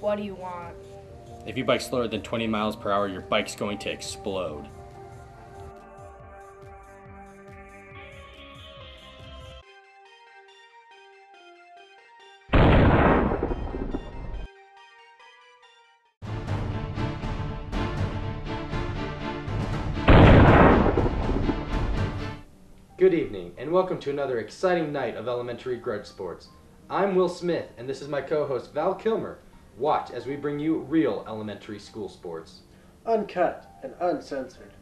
What do you want? If you bike slower than 20 miles per hour, your bike's going to explode. Good evening, and welcome to another exciting night of elementary grudge sports. I'm Will Smith, and this is my co host Val Kilmer. Watch as we bring you real elementary school sports. Uncut and uncensored.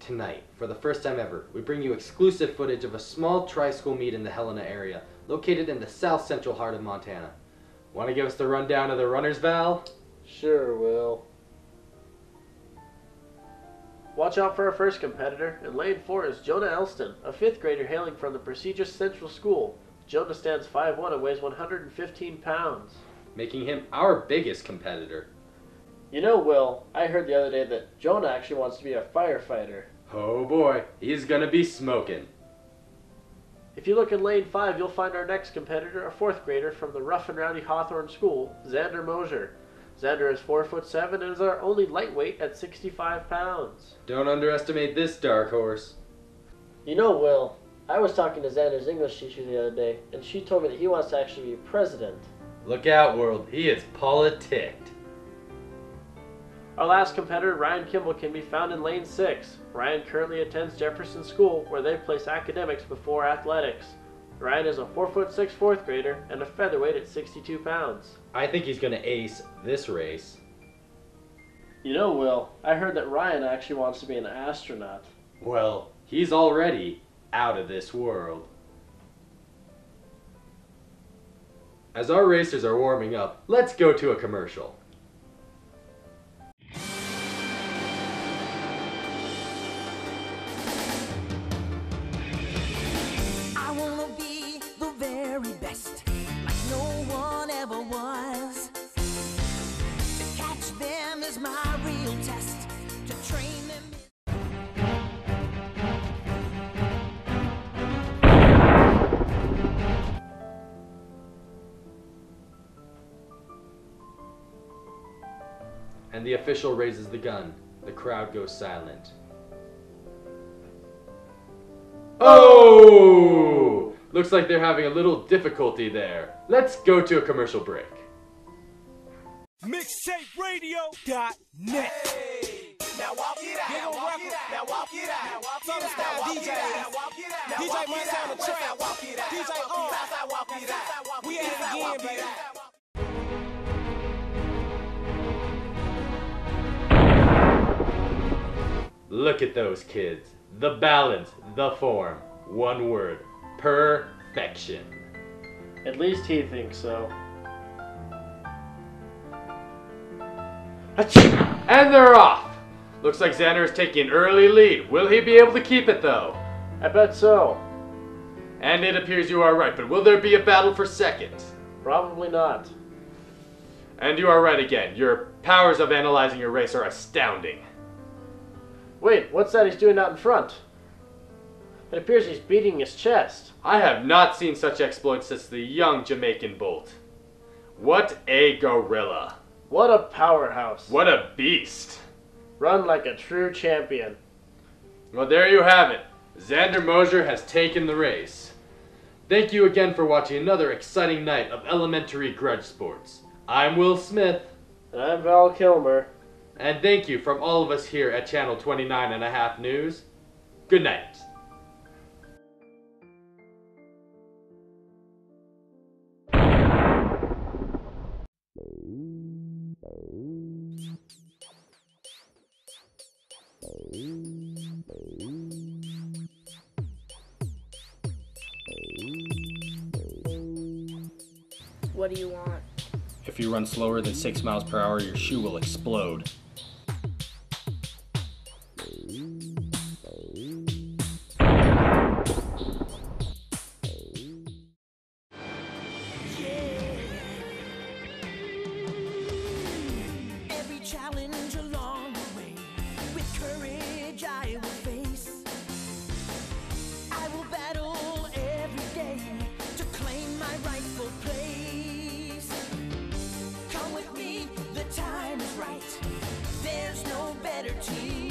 Tonight, for the first time ever, we bring you exclusive footage of a small tri school meet in the Helena area, located in the south central heart of Montana. Want to give us the rundown of the runners, Val? Sure, Will. Watch out for our first competitor. In lane four is Jonah Elston, a fifth grader hailing from the prestigious Central School. Jonah stands 5'1 and weighs 115 pounds. Making him our biggest competitor. You know, Will, I heard the other day that Jonah actually wants to be a firefighter. Oh boy, he's gonna be smoking. If you look in lane five, you'll find our next competitor, a fourth grader from the rough and rowdy Hawthorne School, Zander Mozer. Zander is four foot seven and is our only lightweight at 65 pounds. Don't underestimate this dark horse. You know, Will, I was talking to Zander's English teacher the other day, and she told me that he wants to actually be president. Look out, world, he is politicked. Our last competitor, Ryan Kimball, can be found in lane six. Ryan currently attends Jefferson School, where they place academics before athletics. Ryan is a 4 foot 6 fourth grader and a featherweight at 62 pounds. I think he's gonna ace this race. You know, Will, I heard that Ryan actually wants to be an astronaut. Well, he's already out of this world. As our racers are warming up, let's go to a commercial. And the official raises the gun. The crowd goes silent. Oh! Looks like they're having a little difficulty there. Let's go to a commercial break. Mixtaperadio.net. Now walk it out. Now walk it out. Now walk it out. Now walk it out. Now walk it out. Now walk it out. DJ Mike on the track. Walk it out. DJ O. Walk it out. We at it again, baby. Look at those kids. The balance, the form. One word. Perfection. At least he thinks so. Achoo! And they're off! Looks like Zander is taking an early lead. Will he be able to keep it though? I bet so. And it appears you are right, but will there be a battle for second? Probably not. And you are right again. Your powers of analyzing your race are astounding. Wait, what's that he's doing out in front? It appears he's beating his chest. I have not seen such exploits since the young Jamaican Bolt. What a gorilla. What a powerhouse. What a beast. Run like a true champion. Well, there you have it. Zander Mozer has taken the race. Thank you again for watching another exciting night of elementary grudge sports. I'm Will Smith, And I'm Val Kilmer. And thank you from all of us here at Channel 29 and a half News. Good night. What do you want? If you run slower than 6 miles per hour, your shoe will explode. Right. There's no better team.